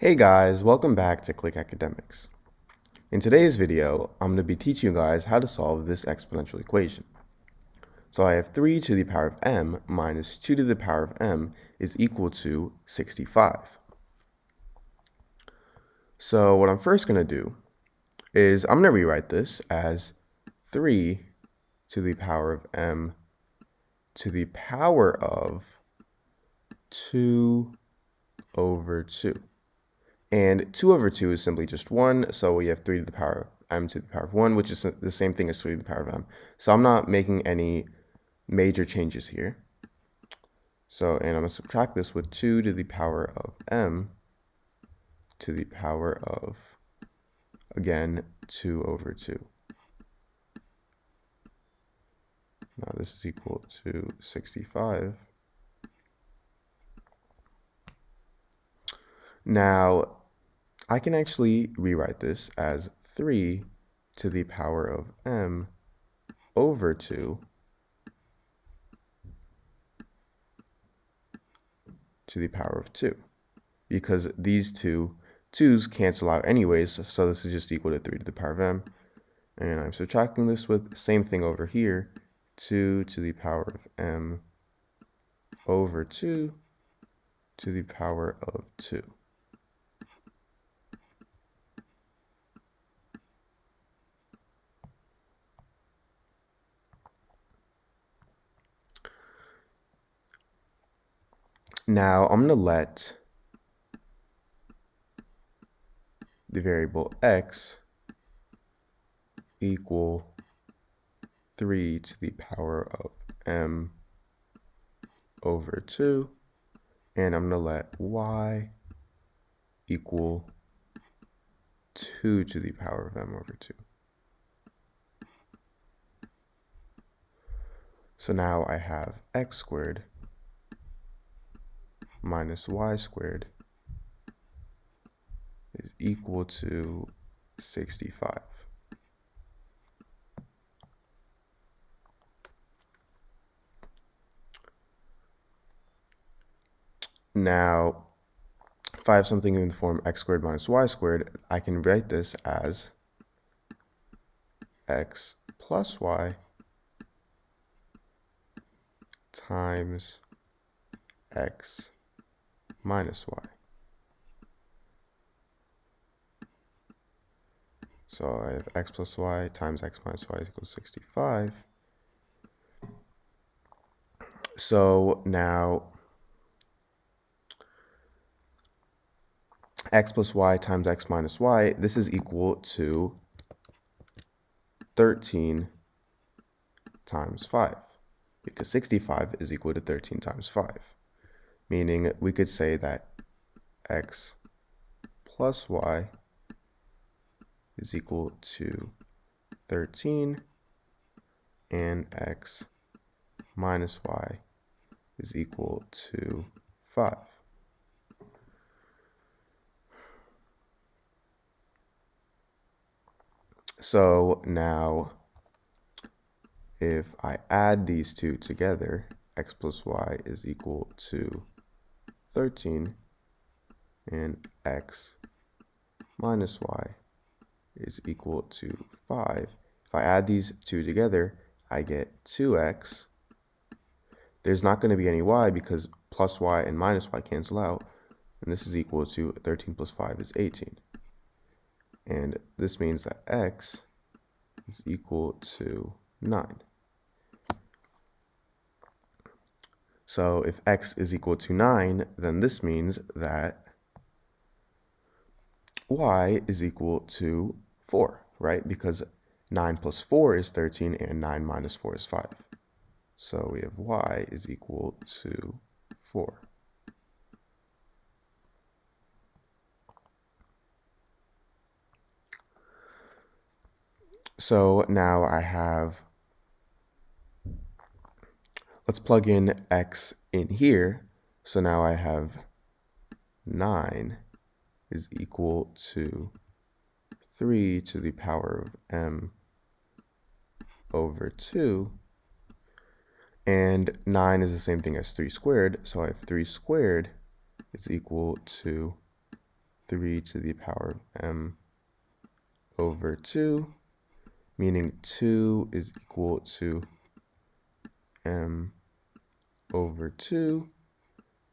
Hey guys, welcome back to Click Academics. In today's video, I'm going to be teaching you guys how to solve this exponential equation. So I have 3 to the power of m minus 2 to the power of m is equal to 65. So what I'm first going to do is I'm going to rewrite this as 3 to the power of m to the power of 2 over 2. And 2 over 2 is simply just 1, so we have 3 to the power of m to the power of 1, which is the same thing as 3 to the power of m. So I'm not making any major changes here. So, and I'm going to subtract this with 2 to the power of m to the power of, again, 2 over 2. Now this is equal to 65. Now, I can actually rewrite this as 3 to the power of m over 2 to the power of 2 because these two 2's cancel out anyways so this is just equal to 3 to the power of m and I'm subtracting this with same thing over here 2 to the power of m over 2 to the power of 2. Now I'm going to let the variable x equal 3 to the power of m over 2. And I'm going to let y equal 2 to the power of m over 2. So now I have x squared minus y squared is equal to 65. Now, if I have something in the form x squared minus y squared, I can write this as x plus y times x minus y. So I have x plus y times x minus y equals 65. So now x plus y times x minus y, this is equal to 13 times 5 because 65 is equal to 13 times 5 meaning we could say that x plus y is equal to 13 and x minus y is equal to 5. So now if I add these two together, x plus y is equal to 13 and x minus y is equal to 5. If I add these two together, I get 2x. There's not going to be any y because plus y and minus y cancel out. And this is equal to 13 plus 5 is 18. And this means that x is equal to 9. So if x is equal to 9, then this means that y is equal to 4, right? Because 9 plus 4 is 13 and 9 minus 4 is 5. So we have y is equal to 4. So now I have Let's plug in x in here. So now I have 9 is equal to 3 to the power of m over 2. And 9 is the same thing as 3 squared, so I have 3 squared is equal to 3 to the power of m over 2, meaning 2 is equal to m over 2,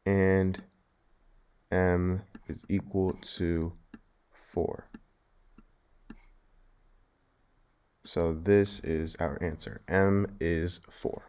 and m is equal to 4. So this is our answer. M is 4.